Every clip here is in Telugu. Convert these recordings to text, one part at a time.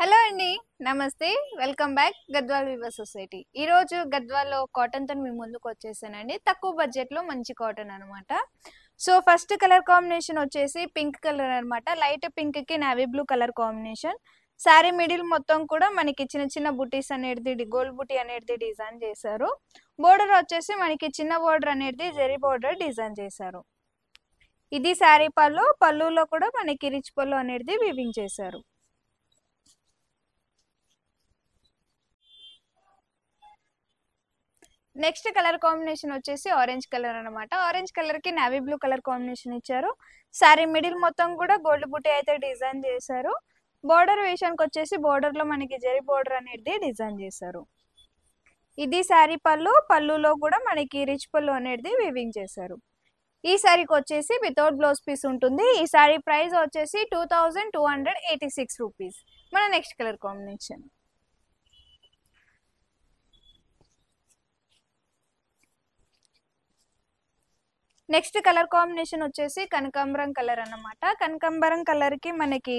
హలో అండి నమస్తే. Welcome back Gadwal weaver society. ఈరోజు గద్వాల్లో కాటన్తో మీ ముందుకు వచ్చేసానండి. తక్కువ బడ్జెట్లో మంచి కాటన్ అనమాట సో ఫస్ట్ కలర్ కాంబినేషన్ వచ్చేసి పింక్ కలర్ అనమాట లైట్ పింక్కి navy blue colour combination. Sari middle మొత్తం కూడా మనకి చిన్న చిన్న బుటీస్ అనేది గోల్డ్ బుటీ అనేది డిజైన్ చేశారు. బోర్డర్ వచ్చేసి మనకి చిన్న బోర్డర్ అనేది జెరీ బోర్డర్ డిజైన్ చేశారు. ఇది శారీ పళ్ళు పళ్ళులో కూడా మనకి రిచ్ పళ్ళు అనేది వివింగ్ చేశారు. నెక్స్ట్ కలర్ కాంబినేషన్ వచ్చేసి ఆరెంజ్ కలర్ అనమాట ఆరెంజ్ కలర్కి నావీ బ్లూ కలర్ కాంబినేషన్ ఇచ్చారు. శారీ మిడిల్ మొత్తం కూడా గోల్డ్ బుటీ అయితే డిజైన్ చేశారు. బోర్డర్ విషయానికి వచ్చేసి బోర్డర్లో మనకి జరి బోర్డర్ అనేది డిజైన్ చేశారు. ఇది శారీ పళ్ళు పళ్ళులో కూడా మనకి రిచ్ పళ్ళు అనేది వివింగ్ చేశారు. ఈ శారీకి వచ్చేసి వితౌట్ బ్లౌజ్ పీస్ ఉంటుంది. ఈ శారీ ప్రైస్ వచ్చేసి two thousand two hundred eighty six rupees మన next colour combination. Next colour combination వచ్చేసి కనకాంబరం కలర్ అన్నమాట. కనకాంబరం కలర్కి మనకి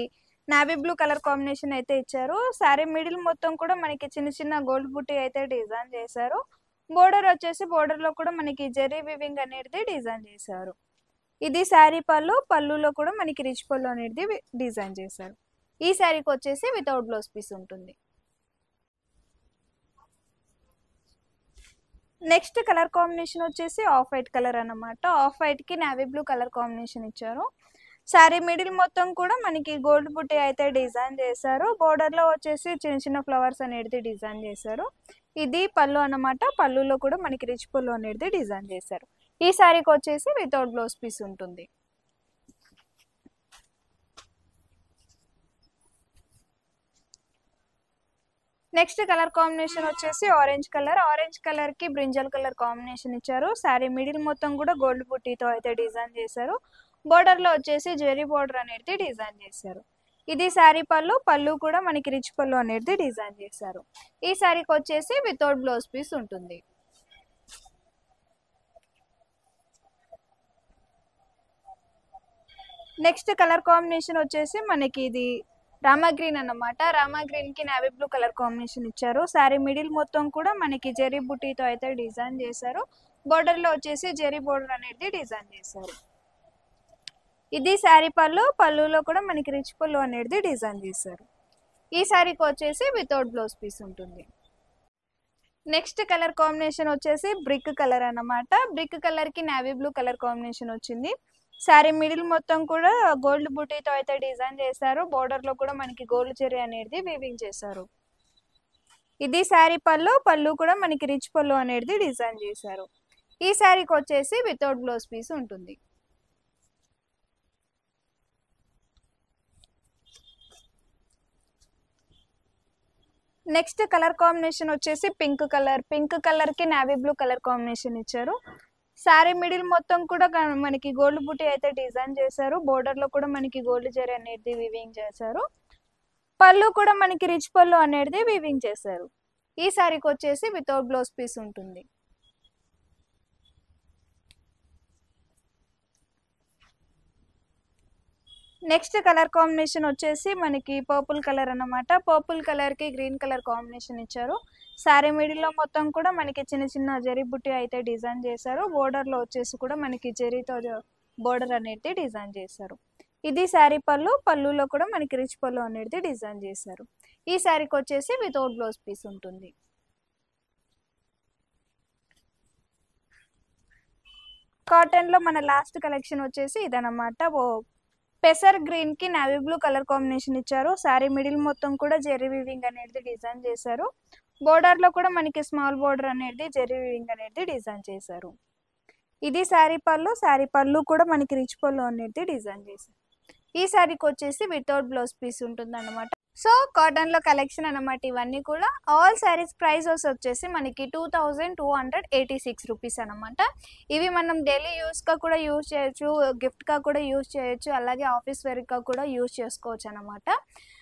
నావీ బ్లూ కలర్ కాంబినేషన్ అయితే ఇచ్చారు. శారీ మిడిల్ మొత్తం కూడా మనకి చిన్న చిన్న గోల్డ్ బుట్టి అయితే డిజైన్ చేశారు. బోర్డర్ వచ్చేసి బోర్డర్లో కూడా మనకి జెరీ వివింగ్ అనేది డిజైన్ చేశారు. ఇది శారీ పళ్ళు పళ్ళులో కూడా మనకి రిచ్ పళ్ళు అనేది డిజైన్ చేశారు. ఈ శారీకి వచ్చేసి వితౌట్ బ్లౌజ్ పీస్ ఉంటుంది. నెక్స్ట్ కలర్ కాంబినేషన్ వచ్చేసి ఆఫ్ వైట్ కలర్ అన్నమాట. ఆఫ్ వైట్కి నావీ బ్లూ కలర్ కాంబినేషన్ ఇచ్చారు. శారీ మిడిల్ మొత్తం కూడా మనకి గోల్డ్ బుట్టి అయితే డిజైన్ చేశారు. బోర్డర్లో వచ్చేసి చిన్న చిన్న ఫ్లవర్స్ అనేది డిజైన్ చేశారు. ఇది పళ్ళు అన్నమాట. పళ్ళులో కూడా మనకి రిచ్ పళ్ళు అనేది డిజైన్ చేశారు. ఈ శారీకి వచ్చేసి వితౌట్ బ్లౌజ్ పీస్ ఉంటుంది. నెక్స్ట్ కలర్ కాంబినేషన్ వచ్చేసి ఆరెంజ్ కలర్. ఆరెంజ్ కలర్కి బ్రింజల్ కలర్ కాంబినేషన్ ఇచ్చారు. శారీ మిడిల్ మొత్తం కూడా గోల్డ్ బుట్టీతో అయితే డిజైన్ చేశారు. బోర్డర్లో వచ్చేసి జెరీ బోర్డర్ అనేది డిజైన్ చేశారు. ఇది శారీ పళ్ళు పళ్ళు కూడా మనకి రిచ్ పళ్ళు అనేది డిజైన్ చేశారు. ఈ శారీకి వచ్చేసి వితౌట్ బ్లౌజ్ పీస్ ఉంటుంది. నెక్స్ట్ కలర్ కాంబినేషన్ వచ్చేసి మనకి ఇది రామా గ్రీన్ అన్నమాట. రామా గ్రీన్కి నావీ బ్లూ కలర్ కాంబినేషన్ ఇచ్చారు. శారీ మిడిల్ మొత్తం కూడా మనకి జెరీ బుటీతో అయితే డిజైన్ చేశారు. బోర్డర్లో వచ్చేసి జెరీ బోర్డర్ అనేది డిజైన్ చేశారు. ఇది శారీ పళ్ళు పళ్ళులో కూడా మనకి రిచ్ పళ్ళు అనేది డిజైన్ చేశారు. ఈ శారీకి వచ్చేసి వితౌట్ బ్లౌజ్ పీస్ ఉంటుంది. నెక్స్ట్ కలర్ కాంబినేషన్ వచ్చేసి బ్రిక్ కలర్ అన్నమాట. బ్రిక్ కలర్కి నావీ బ్లూ కలర్ కాంబినేషన్ వచ్చింది. శారీ మిడిల్ మొత్తం కూడా గోల్డ్ బుటీతో అయితే డిజైన్ చేశారు. బోర్డర్లో కూడా మనకి గోల్డ్ చెరీ అనేది వీవింగ్ చేశారు. ఇది శారీ పళ్ళు పళ్ళు కూడా మనకి రిచ్ పళ్ళు అనేది డిజైన్ చేశారు. ఈ శారీకి వచ్చేసి వితౌట్ బ్లౌజ్ పీస్ ఉంటుంది. నెక్స్ట్ కలర్ కాంబినేషన్ వచ్చేసి పింక్ కలర్ పింక్ కలర్కి నావీ బ్లూ కలర్ కాంబినేషన్ ఇచ్చారు. శారీ మిడిల్ మొత్తం కూడా మనకి గోల్డ్ బుట్టి అయితే డిజైన్ చేశారు. బోర్డర్లో కూడా మనకి గోల్డ్ జరీ అనేది వివింగ్ చేశారు. పళ్ళు కూడా మనకి రిచ్ పళ్ళు అనేది వివింగ్ చేశారు. ఈ శారీకి వచ్చేసి వితౌట్ బ్లౌజ్ పీస్ ఉంటుంది. నెక్స్ట్ కలర్ కాంబినేషన్ వచ్చేసి మనకి పర్పుల్ కలర్ అన్నమాట. పర్పుల్ కలర్కి గ్రీన్ కలర్ కాంబినేషన్ ఇచ్చారు. శారీ మిడిల్లో మొత్తం కూడా మనకి చిన్న చిన్న జరీ బుట్టి అయితే డిజైన్ చేశారు. బోర్డర్లో వచ్చేసి కూడా మనకి జరీతో బోర్డర్ అనేది డిజైన్ చేశారు. ఇది శారీ పళ్ళు పళ్ళులో కూడా మనకి రిచ్ పళ్ళు అనేది డిజైన్ చేశారు. ఈ శారీకి వచ్చేసి వితౌట్ బ్లౌజ్ పీస్ ఉంటుంది. కాటన్లో మన లాస్ట్ కలెక్షన్ వచ్చేసి ఇదనమాట ఓ పెసర్ గ్రీన్కి నావీ బ్లూ కలర్ కాంబినేషన్ ఇచ్చారు. శారీ మిడిల్ మొత్తం కూడా జెర్రీ వీవింగ్ అనేది డిజైన్ చేశారు. బోర్డర్లో కూడా మనకి స్మాల్ బోర్డర్ అనేది జెర్రీ వివింగ్ అనేది డిజైన్ చేశారు. ఇది శారీ పళ్ళు శారీ పళ్ళు కూడా మనకి రిచ్ పళ్ళు అనేది డిజైన్ చేశారు. ఈ శారీకి వచ్చేసి వితౌట్ బ్లౌజ్ పీస్ ఉంటుంది అనమాట సో కాటన్లో కలెక్షన్ అనమాట ఇవన్నీ కూడా. ఆల్ శారీస్ ప్రైజెస్ వచ్చేసి మనకి two thousand two hundred eighty six rupees అనమాట ఇవి మనం డైలీ యూస్గా కూడా యూజ్ చేయొచ్చు గిఫ్ట్గా కూడా యూజ్ చేయొచ్చు అలాగే ఆఫీస్ వేర్గా కూడా యూజ్ చేసుకోవచ్చు అనమాట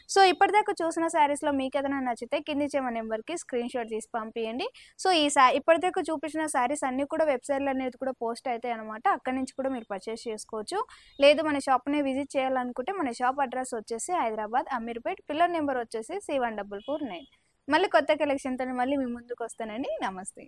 సో ఇప్పటిదాకా చూసిన శారీస్లో మీకు ఏదైనా నచ్చితే కింది ఇచ్చే నెంబర్కి స్క్రీన్ షాట్ తీసి పంపించండి సో ఈ సా ఇప్పటిదాకా చూపించిన శారీస్ అన్నీ కూడా వెబ్సైట్లో అనేది కూడా పోస్ట్ అవుతాయి అనమాట అక్కడి నుంచి కూడా మీరు పర్చేస్ చేసుకోవచ్చు. లేదు మన షాప్ని విజిట్ చేయాలనుకుంటే మన షాప్ అడ్రస్ వచ్చేసి హైదరాబాద్ అమీర్పేట్. పిల్లర్ నెంబర్ వచ్చేసి C one double four nine. మళ్ళీ కొత్త కలెక్షన్తో మళ్ళీ మీ ముందుకు వస్తానండి. నమస్తే.